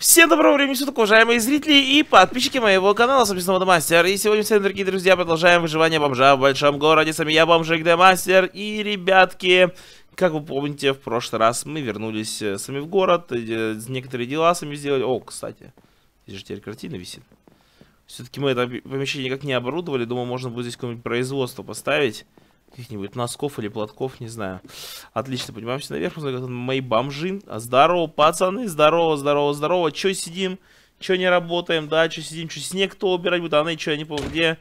Всем доброго времени суток, уважаемые зрители и подписчики моего канала, собственно, Мастер. И сегодня всем, дорогие друзья, продолжаем выживание бомжа в большом городе. Сами я, бомжик Мастер. И, ребятки, как вы помните, в прошлый раз мы вернулись э, сами в город, э, некоторые дела сами сделали. О, кстати, здесь же теперь картина висит. Все-таки мы это помещение никак не оборудовали, думаю, можно будет здесь какое-нибудь производство поставить каких-нибудь носков или платков, не знаю. Отлично, поднимаемся наверх, мои бомжи. Здорово, пацаны, здорово, здорово, здорово. Че сидим? Че не работаем? Да, че сидим? Че снег кто убирать будет? А ну что, я не помню, где?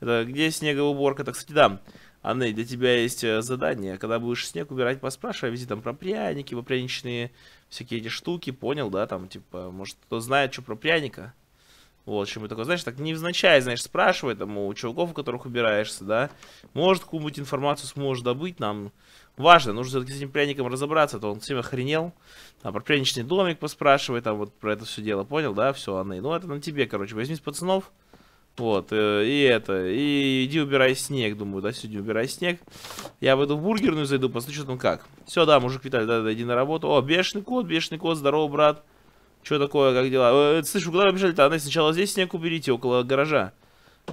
Это, где снегоуборка? Это, кстати, да. Анны, для тебя есть э, задание. Когда будешь снег убирать, поспрашивай, вези там про пряники, про пряничные всякие эти штуки, понял, да, там, типа, может, кто знает, что про пряника. Вот, чем такое, знаешь, так невзначай, знаешь, спрашивай там у чуваков, у которых убираешься, да. Может, какую-нибудь информацию сможешь добыть нам. Важно, нужно все-таки с этим пряником разобраться, а то он всем охренел. Там про пряничный домик поспрашивай, там вот про это все дело, понял, да, все, Анны. Ну, это на тебе, короче, возьми с пацанов. Вот, э, и это, и иди убирай снег, думаю, да, сегодня убирай снег. Я в эту бургерную зайду, посмотрю, что там как. Все, да, мужик Виталий, да, да, иди на работу. О, бешеный кот, бешеный кот, здорово, брат. Что такое, как дела? Э, слышь, куда вы бежали-то? Она сначала здесь снег уберите, около гаража.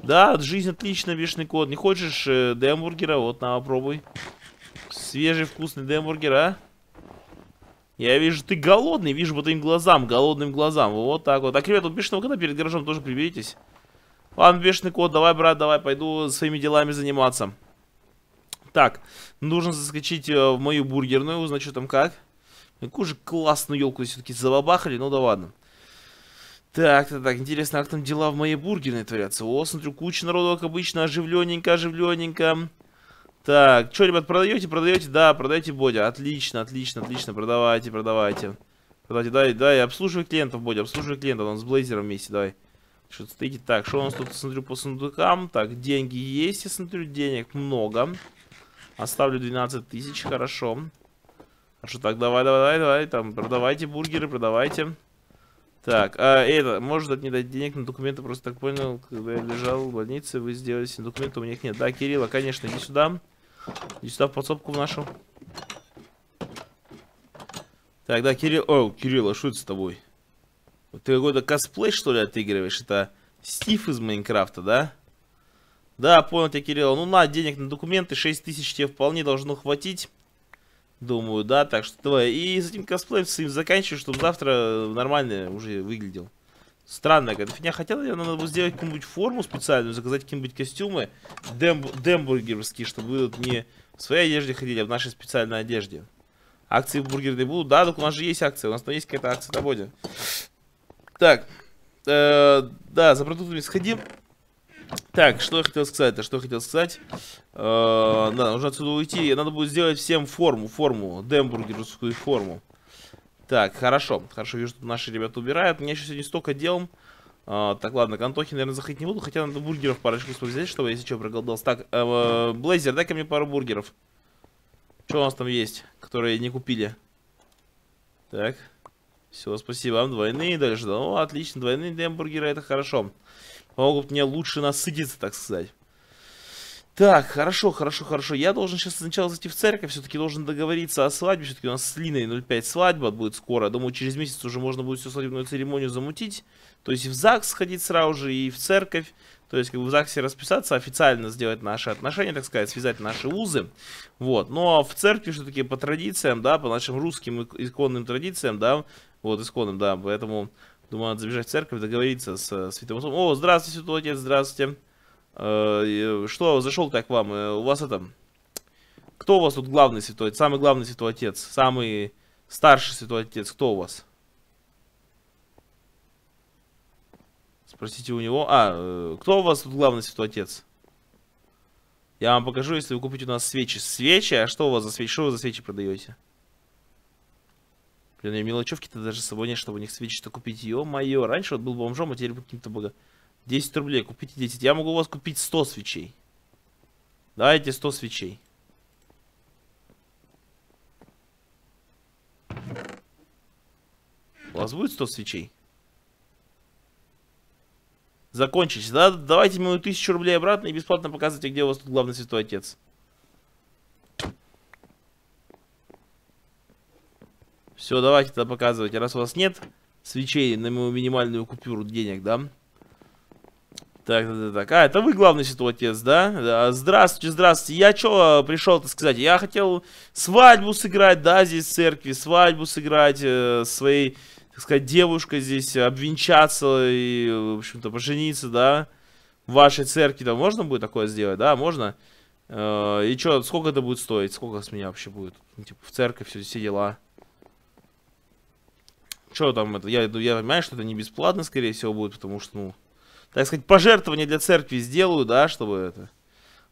Да, жизнь отлично, бешеный кот. Не хочешь э, дембургера? Вот, на, попробуй. Свежий, вкусный дембургер, а? Я вижу, ты голодный, вижу по твоим глазам, голодным глазам. Вот так вот. Так, ребят, у бешеного кота перед гаражом тоже приберитесь. Ладно, бешеный кот, давай, брат, давай, пойду своими делами заниматься. Так, нужно заскочить э, в мою бургерную, узнать, что там как. Какую же классную елку все-таки забабахали, ну да ладно. Так, так, так, интересно, как там дела в моей бургерной творятся? О, смотрю, куча народу, как обычно, оживленненько, оживленненько. Так, что, ребят, продаете, продаете? Да, продаете Бодя. Отлично, отлично, отлично, продавайте, продавайте. Продавайте, дай, дай, обслуживай клиентов, Бодя, обслуживай клиентов, он с Блейзером вместе, давай. Что-то стоите. Так, что у нас тут, смотрю, по сундукам? Так, деньги есть, я смотрю, денег много. Оставлю 12 тысяч, хорошо. Хорошо, так, давай, давай, давай, там, продавайте бургеры, продавайте. Так, а это, может не дать денег на документы, просто так понял, когда я лежал в больнице, вы сделали все документы, у них нет. Да, Кирилла, конечно, иди сюда. Иди сюда в подсобку в нашу. Так, да, Кирилл, о, Кирилл, а что это с тобой? Ты какой-то косплей, что ли, отыгрываешь? Это Стив из Майнкрафта, да? Да, понял тебя, Кирилл. Ну, на, денег на документы, 6 тысяч тебе вполне должно хватить. Думаю, да, так что давай. И с этим косплеем своим заканчиваю, чтобы завтра нормально уже выглядел. Странно, когда фигня хотела, я надо было сделать какую-нибудь форму специальную, заказать какие-нибудь костюмы демб дембургерские, чтобы вы вот не в своей одежде ходили, а в нашей специальной одежде. Акции бургерные будут? Да, так у нас же есть акция, у нас там есть какая-то акция на боде. Так, э, да, за продуктами сходим. Так, что я хотел сказать-то, что я хотел сказать. Э, да, нужно отсюда уйти. Надо будет сделать всем форму, форму, дембургерскую форму. Так, хорошо. Хорошо, вижу, что наши ребята убирают. У меня еще сегодня столько дел. Э, так, ладно, к Антохе, наверное, заходить не буду. Хотя надо бургеров парочку взять, чтобы, если что, проголодался. Так, э, Блейзер, дай-ка мне пару бургеров. Что у нас там есть, которые не купили? Так. Все, спасибо вам. Двойные дальше. О, отлично, двойные дембургеры, это хорошо помогут мне лучше насытиться, так сказать. Так, хорошо, хорошо, хорошо. Я должен сейчас сначала зайти в церковь, все-таки должен договориться о свадьбе. Все-таки у нас с Линой 05 свадьба будет скоро. Думаю, через месяц уже можно будет всю свадебную церемонию замутить. То есть в ЗАГС сходить сразу же и в церковь. То есть как бы в ЗАГСе расписаться, официально сделать наши отношения, так сказать, связать наши узы. Вот. Но в церкви все-таки по традициям, да, по нашим русским исконным традициям, да, вот исконным, да, поэтому Думаю, надо забежать в церковь, договориться с э, святым отцом. О, здравствуйте, святой отец, здравствуйте. Э, что, зашел так к вам? Э, у вас это... Кто у вас тут главный святой, самый главный святой отец? Самый старший святой отец, кто у вас? Спросите у него. А, э, кто у вас тут главный святой отец? Я вам покажу, если вы купите у нас свечи. Свечи? А что у вас за свечи? Что вы за свечи продаете? Блин, мелочевки-то даже с собой нет, чтобы у них свечи-то купить. Ё-моё, раньше вот был бомжом, а теперь каким-то бога. 10 рублей, купите 10. Я могу у вас купить 100 свечей. Давайте 100 свечей. У вас будет 100 свечей? Закончить, да? Давайте мне 1000 рублей обратно и бесплатно показывайте, где у вас тут главный святой отец. Все, давайте тогда показывайте. Раз у вас нет свечей на мою минимальную купюру денег, да? Так, так, так. А, это вы главный святой отец, да? да? Здравствуйте, здравствуйте. Я что пришел-то сказать? Я хотел свадьбу сыграть, да, здесь в церкви. Свадьбу сыграть э, своей, так сказать, девушкой здесь, обвенчаться и, в общем-то, пожениться, да? В вашей церкви-то можно будет такое сделать, да? Можно? Э, и что, сколько это будет стоить? Сколько с меня вообще будет? Ну, типа, в церковь все, все дела. Что там это? Я, я понимаю, что это не бесплатно, скорее всего, будет, потому что, ну так сказать, пожертвование для церкви сделаю, да, чтобы это...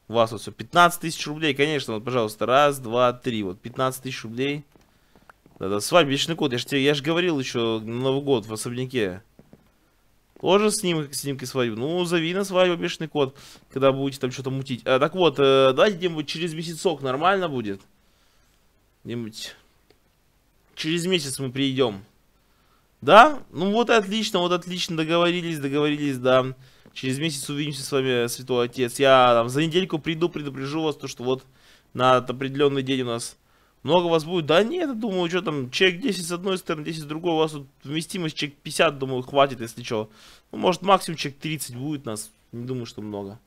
У вас вот все, 15 тысяч рублей, конечно, вот, пожалуйста, раз, два, три, вот, 15 тысяч рублей. Да-да, свадебный код, я же тебе, я же говорил еще на Новый год в особняке. Тоже снимок, снимки свадьбы. Ну, зови на свадьбу бешеный код, когда будете там что-то мутить. А, так вот, э, давайте где-нибудь через месяцок нормально будет. Где-нибудь через месяц мы приедем. Да? Ну вот отлично, вот отлично, договорились, договорились, да. Через месяц увидимся с вами, Святой Отец. Я там за недельку приду, предупрежу вас, то, что вот на определенный день у нас много вас будет. Да нет, думаю, что там, человек 10 с одной стороны, 10 с другой, у вас тут вместимость человек 50, думаю, хватит, если что. Ну, может, максимум человек 30 будет нас, не думаю, что много.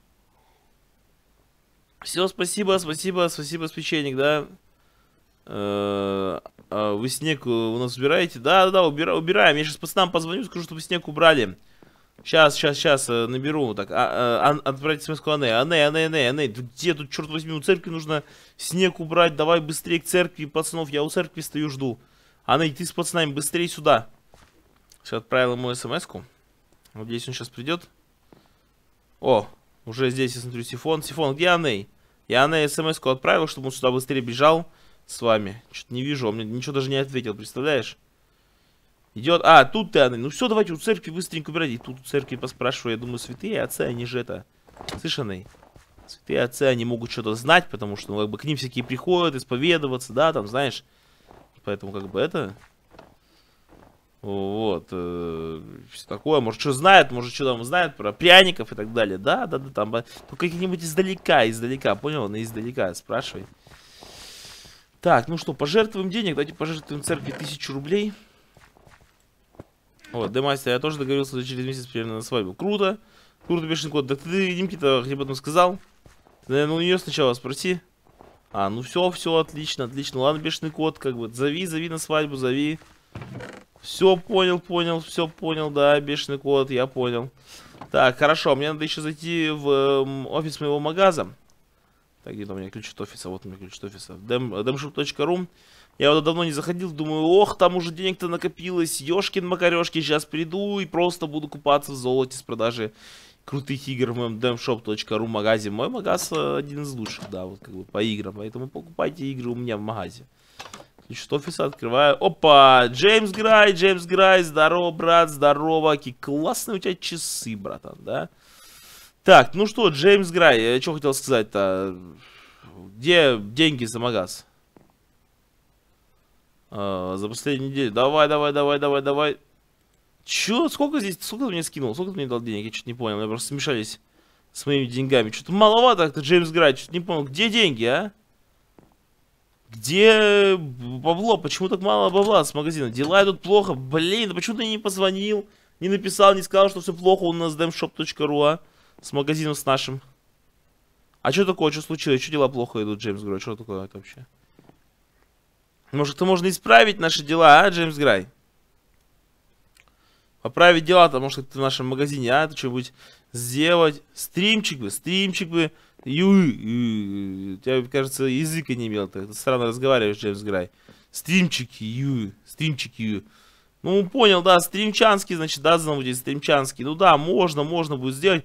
Все, спасибо, спасибо, спасибо, священник, да. Э, а вы снег э, у нас убираете? Да, да, да, убира, убираем. Я сейчас пацанам позвоню, скажу, чтобы снег убрали. Сейчас, сейчас, сейчас э, наберу. Так, а, а, отправить смс Ане. Ане, Ане, Ане, Ане. Где тут, черт возьми, у церкви нужно снег убрать. Давай быстрее к церкви, пацанов. Я у церкви стою, жду. Ане, ты с пацанами быстрее сюда. Все, отправил ему смс -ку. Надеюсь, он сейчас придет. О, уже здесь я смотрю Сифон. Сифон, где Аней? Я Аней смс отправил, чтобы он сюда быстрее бежал с вами. Что-то не вижу, он мне ничего даже не ответил, представляешь? Идет, а, тут ты, Ну все, давайте у церкви быстренько убирать. И тут у церкви поспрашиваю, я думаю, святые отцы, они же это... Слышаны? Святые отцы, они могут что-то знать, потому что, ну, как бы, к ним всякие приходят, исповедоваться, да, там, знаешь. Поэтому, как бы, это... Вот, э, такое, может, что знает, может, что там знает про пряников и так далее. Да, да, да, там, только какие-нибудь издалека, издалека, понял? На издалека спрашивай. Так, ну что, пожертвуем денег. Давайте пожертвуем церкви тысячу рублей. Вот, Демастер, я тоже договорился через месяц примерно на свадьбу. Круто. Круто, бешеный кот. Да ты Димке-то хотя бы этом сказал? Наверное, у нее сначала спроси. А, ну все, все, отлично, отлично. Ладно, бешеный кот, как бы, зови, зови на свадьбу, зови. Все понял, понял, все понял, да, бешеный кот, я понял. Так, хорошо, мне надо еще зайти в э, офис моего магаза. Так, где-то у меня ключ от офиса, вот у меня ключ от офиса. demshop.ru Я вот давно не заходил, думаю, ох, там уже денег-то накопилось, ёшкин-макарёшки, сейчас приду и просто буду купаться в золоте с продажи крутых игр в моем demshop.ru магазе. Мой магаз э, один из лучших, да, вот как бы по играм, поэтому покупайте игры у меня в магазе. Ключ от офиса открываю. Опа, Джеймс Грай, Джеймс Грай, здорово, брат, здорово, какие классные у тебя часы, братан, да? Так, ну что, Джеймс Грай, я что хотел сказать-то? Где деньги за магаз? А, за последнюю неделю. Давай, давай, давай, давай, давай. Чё? Сколько здесь? Сколько ты мне скинул? Сколько ты мне дал денег? Я что-то не понял. Я просто смешались с моими деньгами. Что-то маловато как-то, Джеймс Грай. Что-то не понял. Где деньги, а? Где бабло? Почему так мало бабла с магазина? Дела идут плохо. Блин, почему ты не позвонил? Не написал, не сказал, что все плохо у нас demshop.ru, а? С магазином с нашим. А что такое? Что случилось? Что дела плохо идут, Джеймс Грай? Что такое это вообще? Может, это можно исправить наши дела, а, Джеймс Грай? Поправить дела-то, может, это в нашем магазине, а? Что-нибудь сделать. Стримчик бы, стримчик бы. Ю, ю, тебя, кажется, языка не имел. Ты странно разговариваешь, Джеймс Грай. Стримчики, ю, стримчики, ю. Ну, понял, да, стримчанский, значит, да, будет стримчанский. Ну да, можно, можно будет сделать.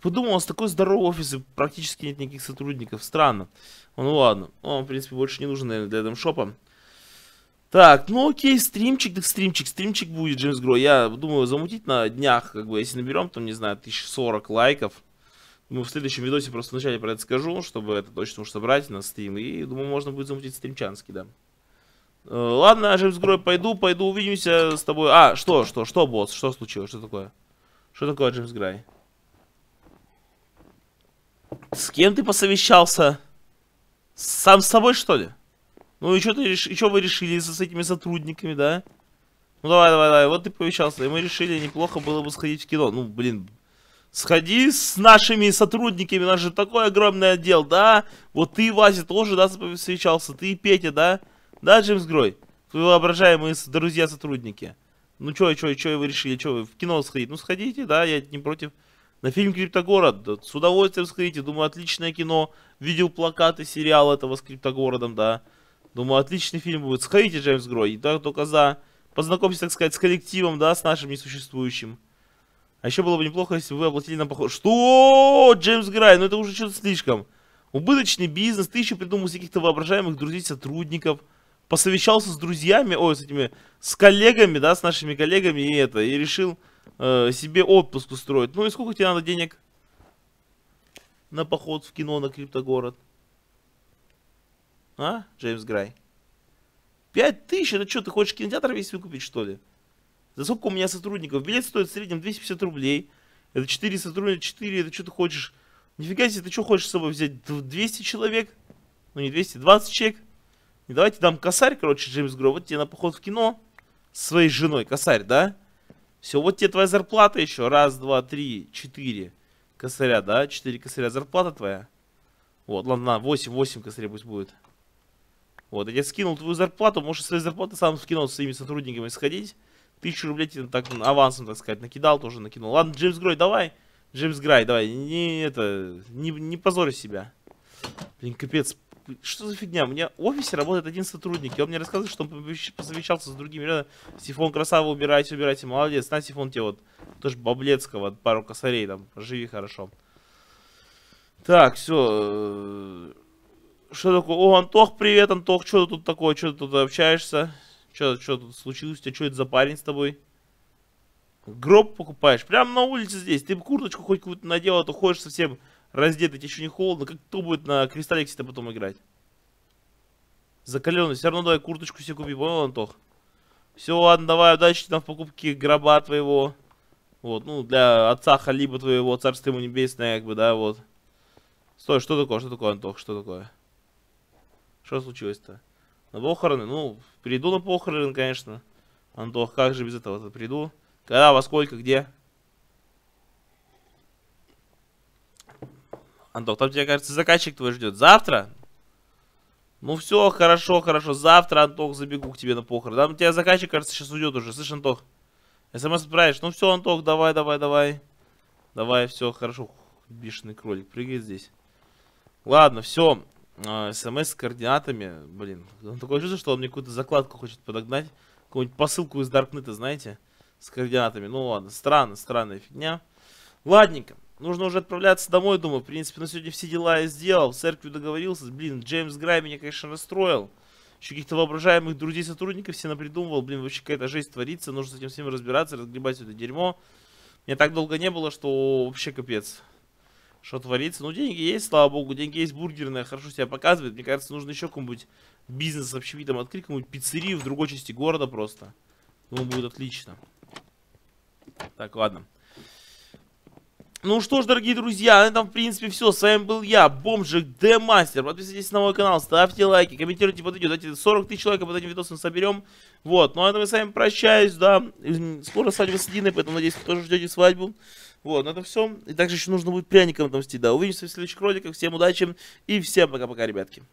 Подумал, у нас такой здоровый офис, и практически нет никаких сотрудников. Странно. Ну ладно. Он, в принципе, больше не нужен, наверное, для этого шопа. Так, ну окей, стримчик, так стримчик, стримчик будет, Джеймс Гро. Я думаю, замутить на днях, как бы, если наберем, там, не знаю, 1040 лайков. Мы в следующем видосе просто вначале про это скажу, чтобы это точно уж собрать на стрим. И думаю, можно будет замутить стримчанский, да. Э, ладно, Джеймс Грой, пойду, пойду, увидимся с тобой. А, что, что, что, босс, что случилось, что такое? Что такое, Джеймс Грай? С кем ты посовещался? Сам с собой, что ли? Ну и что ты и что вы решили с этими сотрудниками, да? Ну давай, давай, давай, вот ты повещался, и мы решили, неплохо было бы сходить в кино. Ну, блин, сходи с нашими сотрудниками, у нас же такой огромный отдел, да? Вот ты, Вася, тоже, да, повещался, ты и Петя, да? Да, Джеймс Грой? Твои воображаемые друзья-сотрудники. Ну чё, чё, чё вы решили, чё вы в кино сходить? Ну сходите, да, я не против. На фильм Криптогород, с удовольствием сходите, думаю, отличное кино. Видел плакаты сериала этого с Криптогородом, да. Думаю, отличный фильм будет. Сходите, Джеймс Грой, да, только за... Познакомьтесь, так сказать, с коллективом, да, с нашим несуществующим. А еще было бы неплохо, если бы вы оплатили нам поход. Что? Джеймс Грай, ну это уже что-то слишком. Убыточный бизнес, ты еще придумал каких-то воображаемых друзей-сотрудников посовещался с друзьями, ой, с этими, с коллегами, да, с нашими коллегами и это, и решил э, себе отпуск устроить. Ну и сколько тебе надо денег на поход в кино на криптогород? А, Джеймс Грай? Пять тысяч? Это что, ты хочешь кинотеатр весь выкупить, что ли? За сколько у меня сотрудников? Билет стоит в среднем 250 рублей. Это 4 сотрудника, 4, это что ты хочешь? Нифига себе, ты что хочешь с собой взять? 200 человек? Ну не 200, 20 человек? И давайте дам косарь, короче, Джеймс Гро. Вот тебе на поход в кино с своей женой. Косарь, да? Все, вот тебе твоя зарплата еще. Раз, два, три, четыре косаря, да? Четыре косаря зарплата твоя. Вот, ладно, на, восемь, восемь косарей пусть будет. Вот, я скинул твою зарплату. Можешь своей зарплаты сам в кино с своими сотрудниками сходить. Тысячу рублей тебе так авансом, так сказать, накидал, тоже накинул. Ладно, Джеймс Грой, давай. Джеймс Грай, давай, не это, не, не позорь себя. Блин, капец, что за фигня? У меня в офисе работает один сотрудник, и он мне рассказывает, что он посовещался с другими ребятами. Сифон красава, убирайте, убирайте, молодец. На, Сифон тебе вот, тоже Баблецкого, пару косарей там, живи хорошо. Так, все. Что такое? О, Антох, привет, Антох, что тут такое? Что ты тут общаешься? Что, что тут случилось? У что это за парень с тобой? Гроб покупаешь? Прямо на улице здесь. Ты курточку хоть какую-то надел, а то ходишь совсем раздетый, тебе еще не холодно. Как кто будет на кристалликсе-то потом играть? Закаленный. Все равно давай курточку себе купи, понял, Антох? Все, ладно, давай, удачи там в покупке гроба твоего. Вот, ну, для отца Халиба твоего, царство ему небесное, как бы, да, вот. Стой, что такое, что такое, Антох, что такое? Что случилось-то? На похороны? Ну, приду на похороны, конечно. Антох, как же без этого-то приду? Когда, во сколько, где? Антох, там тебя, кажется, заказчик твой ждет. Завтра? Ну все, хорошо, хорошо. Завтра, Антох, забегу к тебе на похорон. Там тебя заказчик, кажется, сейчас уйдет уже. Слышь, Антох? СМС отправишь? Ну все, Антох, давай, давай, давай. Давай, все, хорошо. Бешеный кролик, прыгай здесь. Ладно, все. А, СМС с координатами. Блин, такое чувство, что он мне какую-то закладку хочет подогнать. Какую-нибудь посылку из Даркнета, знаете? С координатами. Ну ладно, странно, странная фигня. Ладненько. Нужно уже отправляться домой, думаю. В принципе, на сегодня все дела я сделал. В церкви договорился. Блин, Джеймс Грай меня, конечно, расстроил. Еще каких-то воображаемых друзей сотрудников все напридумывал. Блин, вообще какая-то жесть творится. Нужно с этим всем разбираться, разгребать это дерьмо. Меня так долго не было, что вообще капец. Что творится? Ну, деньги есть, слава богу. Деньги есть бургерная, хорошо себя показывает. Мне кажется, нужно еще какой-нибудь бизнес с общевидом открыть. Какую-нибудь пиццерию в другой части города просто. Думаю, будет отлично. Так, ладно. Ну что ж, дорогие друзья, на этом, в принципе, все. С вами был я, Бомжик Демастер. Подписывайтесь на мой канал, ставьте лайки, комментируйте под видео. Давайте 40 тысяч лайков под этим видосом соберем. Вот, ну а на этом я с вами прощаюсь, да. Скоро свадьба с Диной, поэтому, надеюсь, вы тоже ждете свадьбу. Вот, на этом все. И также еще нужно будет пряником отомстить, да. Увидимся в следующих роликах. Всем удачи и всем пока-пока, ребятки.